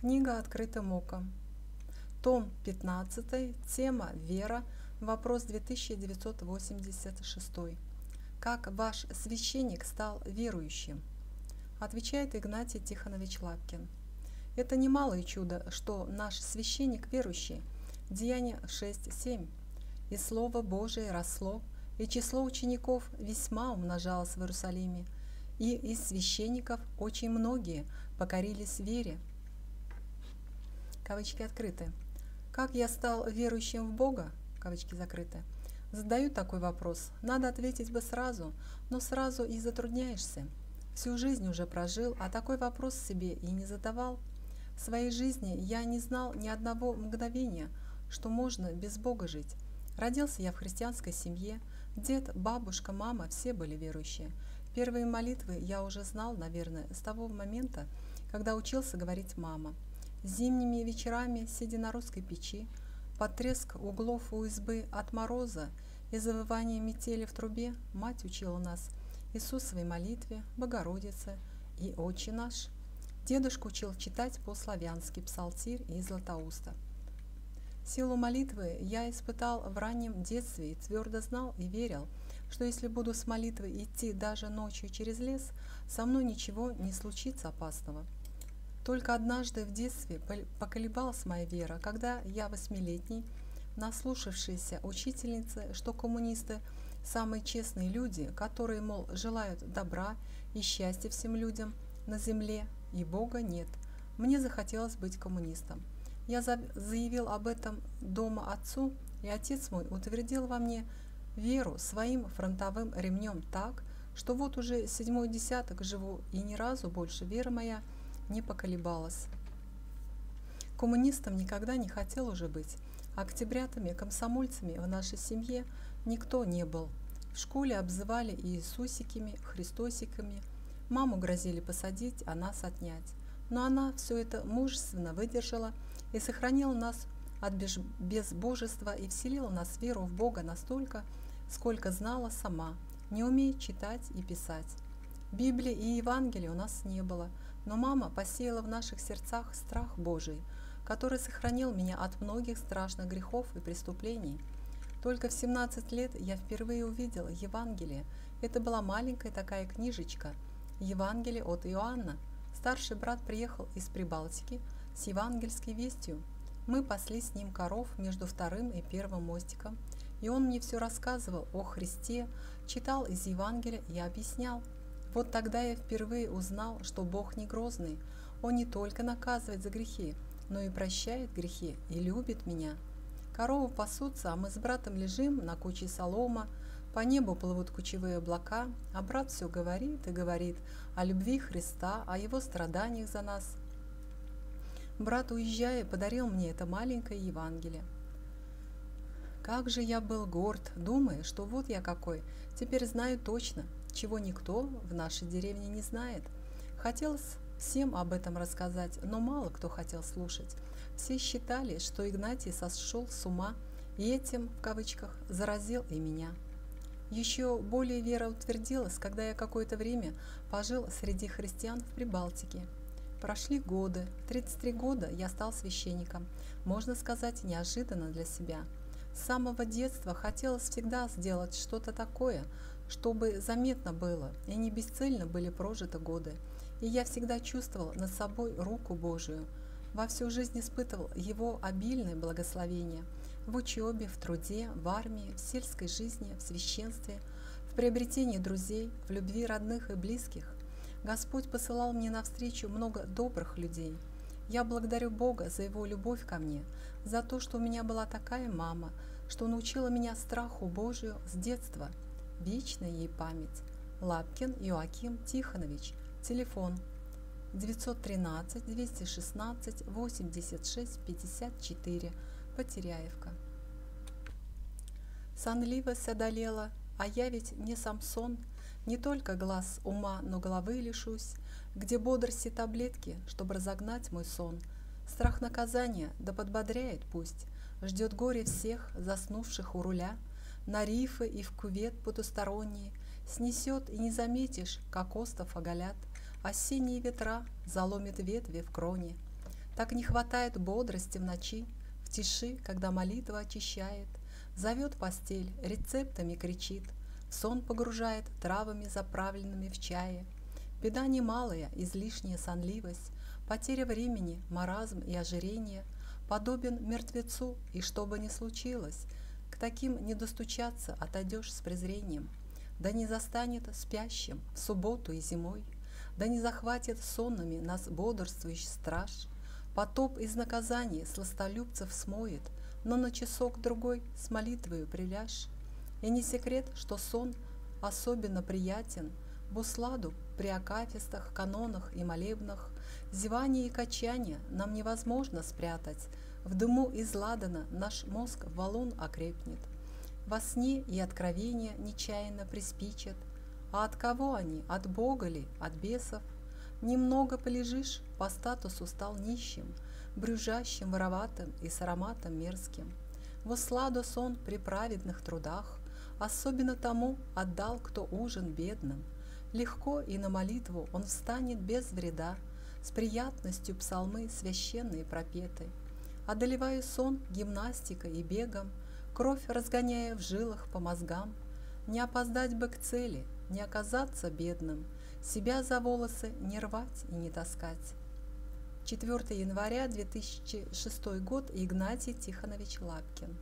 Книга «Открытым оком». Том 15, тема «Вера», вопрос 2986. Как ваш священник стал верующим? Отвечает Игнатий Тихонович Лапкин. Это немалое чудо, что наш священник верующий. Деяние 6.7. И Слово Божие росло, и число учеников весьма умножалось в Иерусалиме, и из священников очень многие покорились вере – кавычки открыты. Как я стал верующим в Бога, кавычки закрыты, задаю такой вопрос. Надо ответить бы сразу, но сразу и затрудняешься. Всю жизнь уже прожил, а такой вопрос себе и не задавал. В своей жизни я не знал ни одного мгновения, что можно без Бога жить. Родился я в христианской семье. Дед, бабушка, мама – все были верующие. Первые молитвы я уже знал, наверное, с того момента, когда учился говорить «мама». Зимними вечерами, сидя на русской печи, под треск углов у избы от мороза и завывания метели в трубе, мать учила нас Иисусовой молитве, Богородице и Отче наш. Дедушка учил читать по-славянски псалтирь и златоуста. Силу молитвы я испытал в раннем детстве и твердо знал и верил, что если буду с молитвой идти даже ночью через лес, со мной ничего не случится опасного – только однажды в детстве поколебалась моя вера, когда я восьмилетний, наслушавшийся учительницы, что коммунисты – самые честные люди, которые, мол, желают добра и счастья всем людям на земле, и Бога нет. Мне захотелось быть коммунистом. Я заявил об этом дома отцу, и отец мой утвердил во мне веру своим фронтовым ремнем так, что вот уже седьмой десяток живу, и ни разу больше вера моя – не поколебалась. Коммунистом никогда не хотел уже быть. Октябрятами, комсомольцами в нашей семье никто не был. В школе обзывали Иисусиками, Христосиками. Маму грозили посадить, а нас отнять. Но она все это мужественно выдержала и сохранила нас от безбожества и вселила нас веру в Бога настолько, сколько знала сама, не умея читать и писать. Библии и Евангелия у нас не было – но мама посеяла в наших сердцах страх Божий, который сохранил меня от многих страшных грехов и преступлений. Только в 17 лет я впервые увидела Евангелие. Это была маленькая такая книжечка «Евангелие от Иоанна». Старший брат приехал из Прибалтики с евангельской вестью. Мы пасли с ним коров между вторым и первым мостиком, и он мне все рассказывал о Христе, читал из Евангелия и объяснял – вот тогда я впервые узнал, что Бог не грозный. Он не только наказывает за грехи, но и прощает грехи и любит меня. Коровы пасутся, а мы с братом лежим на куче солома, по небу плывут кучевые облака, а брат все говорит и говорит о любви Христа, о его страданиях за нас. Брат, уезжая, подарил мне это маленькое Евангелие. Как же я был горд, думая, что вот я какой, теперь знаю точно, чего никто в нашей деревне не знает. Хотелось всем об этом рассказать, но мало кто хотел слушать. Все считали, что Игнатий сошел с ума и этим, в кавычках, заразил и меня. Еще более вера утвердилась, когда я какое-то время пожил среди христиан в Прибалтике. Прошли годы. В 33 года я стал священником, можно сказать, неожиданно для себя. С самого детства хотелось всегда сделать что-то такое, чтобы заметно было, и не бесцельно были прожиты годы. И я всегда чувствовал над собой руку Божию, во всю жизнь испытывал Его обильное благословение в учебе, в труде, в армии, в сельской жизни, в священстве, в приобретении друзей, в любви родных и близких. Господь посылал мне навстречу много добрых людей. Я благодарю Бога за Его любовь ко мне, за то, что у меня была такая мама, что научила меня страху Божию с детства – Вечная ей память. Лапкин Иоаким Тихонович. Телефон 913 216 86 54. Потеряевка. Сонливость одолела, а я ведь не Самсон, не только глаз ума, но головы лишусь, где бодрости таблетки, чтобы разогнать мой сон. Страх наказания, да подбодряет пусть, ждет горе всех, заснувших у руля – на рифы и в кувет потусторонние, Снесет и не заметишь, как остов оголят, Осенние ветра заломят ветви в кроне. Так не хватает бодрости в ночи, в тиши, когда молитва очищает, Зовет постель, рецептами кричит, сон погружает травами, заправленными в чае. Беда немалая, излишняя сонливость, потеря времени, маразм и ожирение, подобен мертвецу, и что бы ни случилось, таким не достучаться отойдешь с презрением. Да не застанет спящим в субботу и зимой, да не захватит сонными нас бодрствующий страж, Потоп из наказаний сластолюбцев смоет, но на часок-другой с молитвою приляжь. И не секрет, что сон особенно приятен в усладу при акафистах, канонах и молебнах. Зевание и качание нам невозможно спрятать. В дыму из ладана наш мозг валун окрепнет. Во сне и откровения нечаянно приспичат. А от кого они? От Бога ли? От бесов? Немного полежишь, по статусу стал нищим – брюжащим, вороватым и с ароматом мерзким. В усладу сон при праведных трудах, особенно тому отдал, кто ужин бедным. Легко и на молитву он встанет без вреда, с приятностью псалмы священные пропеты. Одолеваю сон гимнастикой и бегом, кровь разгоняя в жилах по мозгам. Не опоздать бы к цели, не оказаться бедным, себя за волосы не рвать и не таскать. 4 января 2006 год Игнатий Тихонович Лапкин.